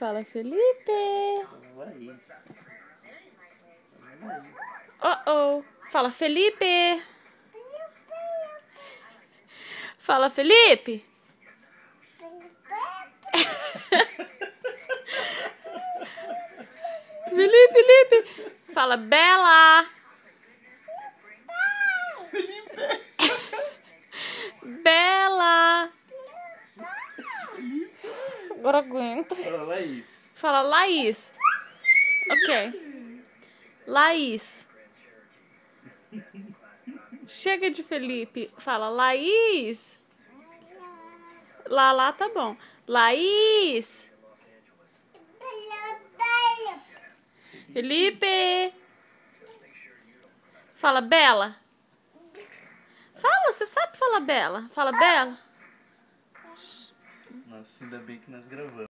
Fala, Felipe. Oh, oh. Fala, Felipe. Fala, Felipe. Felipe, Felipe. Fala, Bela. Bela. Agora aguenta. Fala, Laís. Fala, Laís. Ok. Laís. Chega de Felipe. Fala, Laís. Lá, lá tá bom. Laís. Felipe. Fala, Bela. Fala, você sabe falar Bela. Fala, Bela. Nossa, ainda bem que nós gravamos.